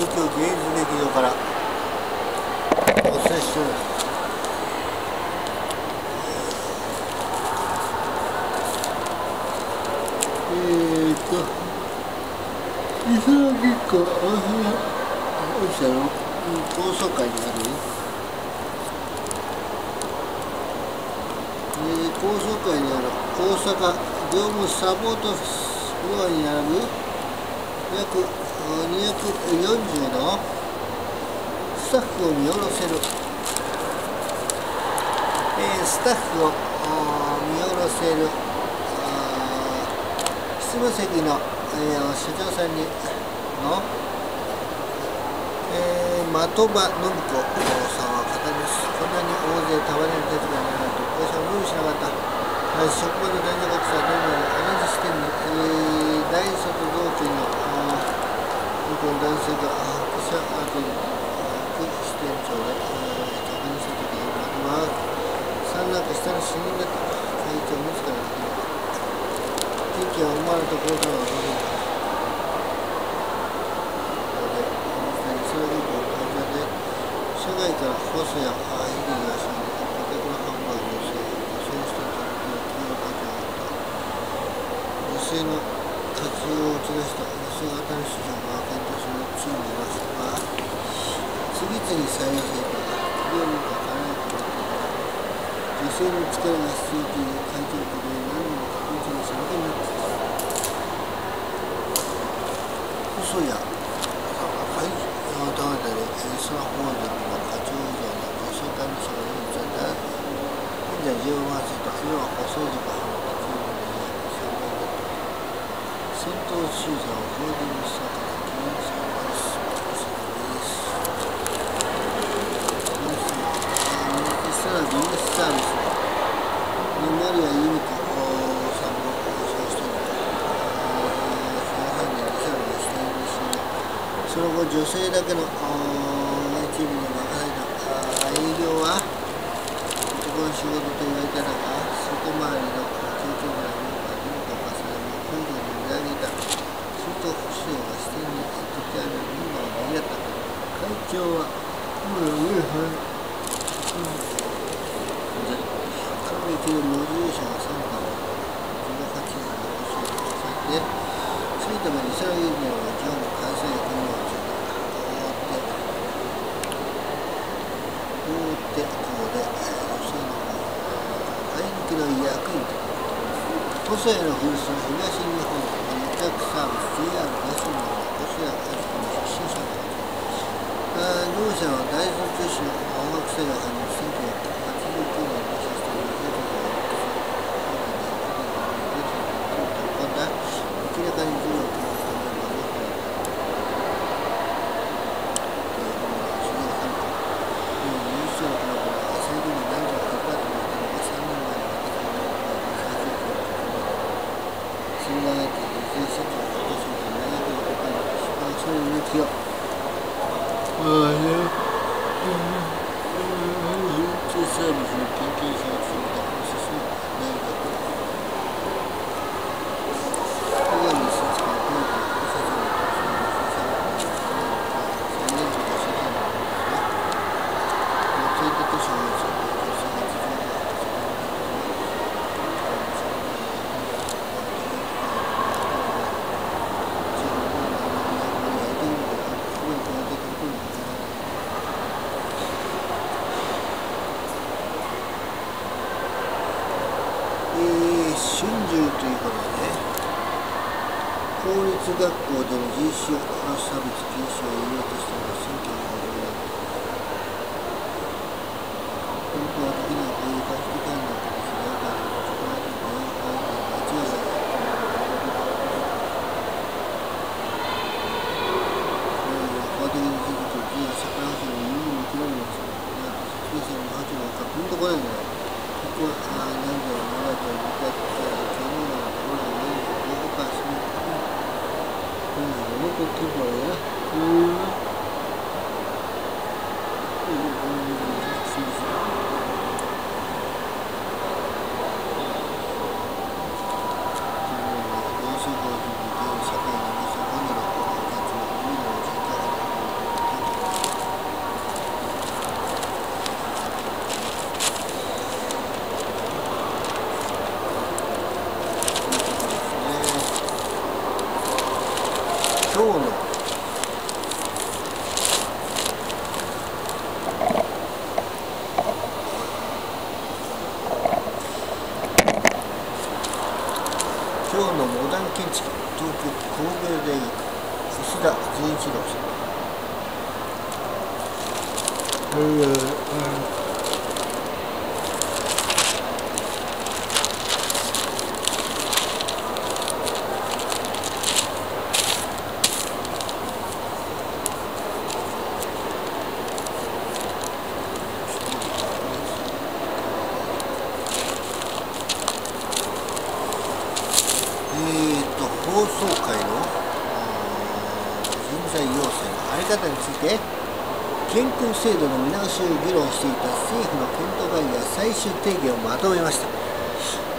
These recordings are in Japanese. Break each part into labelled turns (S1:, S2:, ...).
S1: 東京芸術劇場からお伝えしております。えーと伊沢銀行あお医者の高層階にあるえー高層階にある大阪業務サポートフロアに並ぶ約240のスタッフを見下ろせる、えースタッフを見下ろせる。執務席の、えー社長さんにの、えー、的場信子さんは方です。こんなに大勢束ねる立場になると会社は無理しなかった。はい職場の男女学生はどんどん同じ視点に、えー、大卒同期の向こうの男性があー記者あと副支店長で、えー、着任した時にまあ産卵か下の死人だった会長自らできる天気は思わぬところからはどうか社外からホスやアヒリが死んで顧客のハンバーグを寄せそうしたところ企業価値があった女性の活用を打ち出した女性型の市場が検討するチームが次々採用された企業にかからないと思っていた女性の力が必要という会長とで何も確実に参加になっていた細やはい、山田でその本での課長以上の女性管理者がいるんじゃない現在10万セット、要は細い時間シーズンをホールディングスから記念されます。実際はビスサービスの森谷由美子さんもそうしてる。その後、女性だけの一部に分かれた営業は男の仕事と言われた中、外回りの中長部がどうか重ね、高度に見上げた。すると、不正が視点に解きあるメンバーが見合った。会長は、今の上原、うん。各駅の無住者が参加を18時に教えてくださて、埼玉に騒ぎの日本関西駅の中で大手校で女性の会員向けの役員細谷の古巣東日本委託サービス JR 東日本の細谷和子の出身者である両者は大卒女子の音楽生が始め1989年にシステムに出てきた明らかに授業を提供したメンバーが増えた。サービスの研究者をする大学小上節子の本と社長の最年長と社長のですね。そういった都市の女性が事情がえー、春秋ということでね、公立学校での人種差別禁止を言おうとしたのが1950年。本当は時にはこういう書き換えになってですね、だから、そこら辺の間違いが法的についてと、次は桜橋の耳に向けるんですよ。卒業生の八のかピンとこないんだよ。ここは、ああ、なんだろう、なんだろう、向かって、去年のところがね、どこかしら。うん、残ってるからね。うん。うん、すいません。方のモダン建築東京工芸大学石田純一郎さん、えーえー放送会の人材養成の在り方について健康制度の見直しを議論していた政府の検討会議が最終提言をまとめました。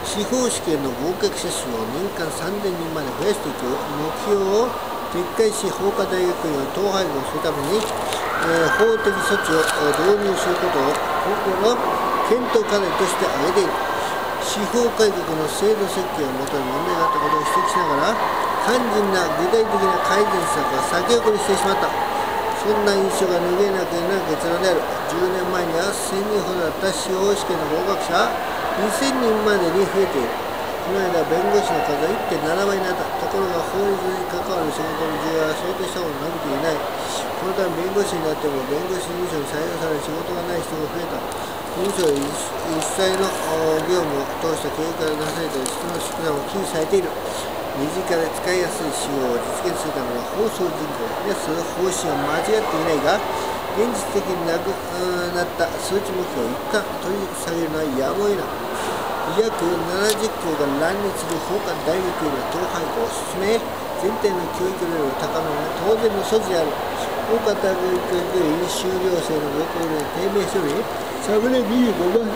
S1: 司法試験の合格者数を年間3000人まで増やしていく目標を撤回し法科大学院を統廃合するために、えー、法的措置を導入することを高校の検討課題として挙げている。司法改革の制度設計をもとに問題があったことを指摘しながら肝心な具体的な改善策が先送りしてしまった。そんな印象が拭えなくなる結論である10年前には1000人ほどだった司法試験の合格者2000人までに増えている。この間弁護士の数は1.7倍になった。ところが法律に関わる仕事の需要は想定したほど伸びていない。このため弁護士になっても弁護士事務所に採用される仕事がない人が増えた。文書は一切の業務を通した経営からなされていた質の宿題を危惧されている。身近で使いやすい手法を実現するための放送人口やその方針は間違っていないが現実的になくなった数値目標を一旦取り下げるのはやむを得な。い約70校が乱立する法科大学院の統廃合を進め全体の教育レベルを高めるのは当然の措置である。大方大学院修了生の合格で低迷しており昨年25万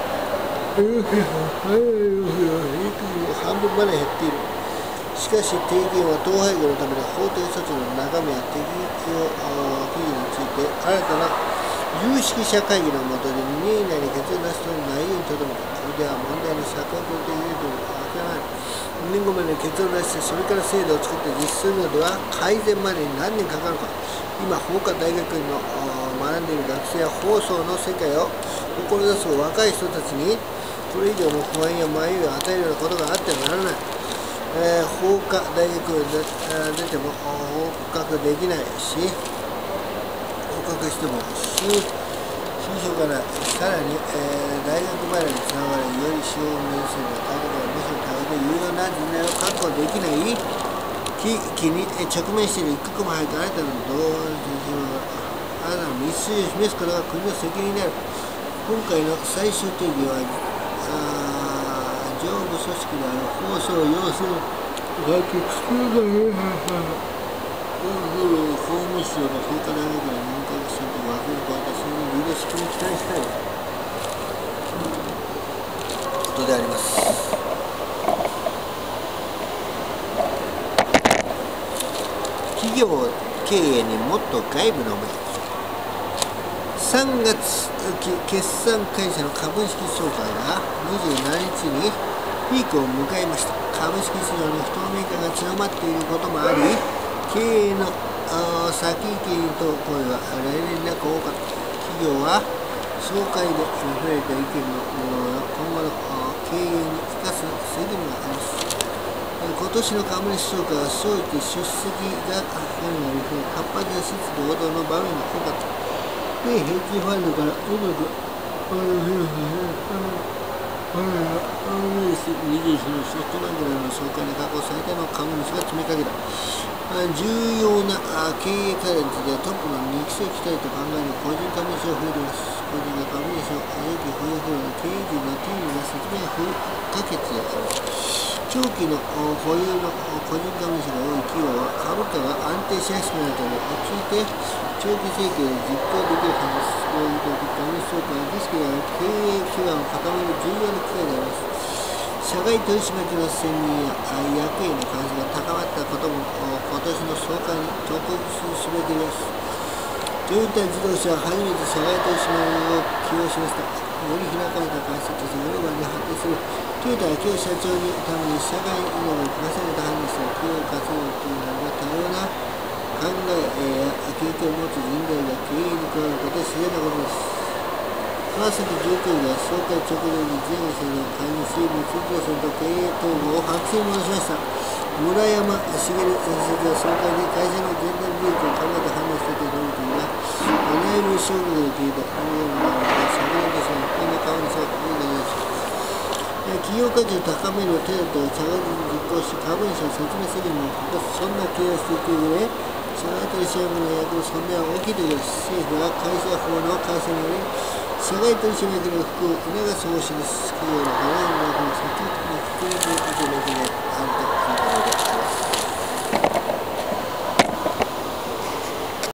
S1: 半分まで減っている。しかし提言は統廃合のための法的措置の中身や適用記事について新たな有識者会議のもとで2年以内に決断する内容にとどめたこれでは問題の社会的ルールが明らかに2年後までに結論出してそれから制度を作って実施するのでは改善までに何年かかるか。今法科大学院の学んでいる学生や放送の世界を志す若い人たちにこれ以上の不安や迷いを与えるようなことがあってはならない、えー、法科大学で出ても合格できないし合格しても就職からさらに、えー、大学前につながりより司法面接の高度がむしろ高で有用な人材を確保できない。危機に直面している一刻も早く新たな同時新たな道筋を示す。ことが国の責任である。今回の最終定義は上部組織である放送を要する外局法務省の法科大学の文科学省と枠を超えたそのリーダーシップに期待したいことであります。企業経営にもっと外部の目3月決算会社の株式総会が27日にピークを迎えました。株式市場の不透明化が強まっていることもあり経営の先行きと声は例年なく多かった企業は総会で触れた意見の今後の経営に生かす責任があります。今年の株主総会は総じて出席が去年より活発な質労働の場面が多かった。で、ヘッジファンドからうまく、あの、あの、あの、21のソフトバンクの紹介に確保されたの株主が詰めかけた。重要な経営課題についてトップの2期生期待と考える個人株主を増えています。個人が株主を早期保有する経営陣の丁寧な説明不可欠である。長期の保有の個人株主が多い企業は株価が安定しやすくなるため落ち着いて長期整形で実行できるはずこういう時株主総会はリスクや経営基盤を固める重要な機会であります社外取締役の選任や役員の監視が高まったことも今年の総会に直告すべきですトヨタ自動車は初めて社外取締役を起用しましたより開かれた会社としてグローバルに発展するトヨタは今日社長にために社会運動を組まされた判断した企業活動というのは多様な考えや経験を持つ人材が経営に加わることは自然なことです。川崎重工が総会直前に全社の会員整備通常線と経営統合を白紙に戻しました村山茂先生は総会で会社の前段利益を考えて判断したと述べています内部勝負が消えたこのような昨年ですがこんな顔にしたことにな企業価値を高める程度を差が実行し株主の説明責任を果たす。そんな経営していく上で社外取締役の役の存在は大きいです政府は会社法の改正により社外取締役の服を促す方針です。企業の払いの額の積極的な危険を受けるわけで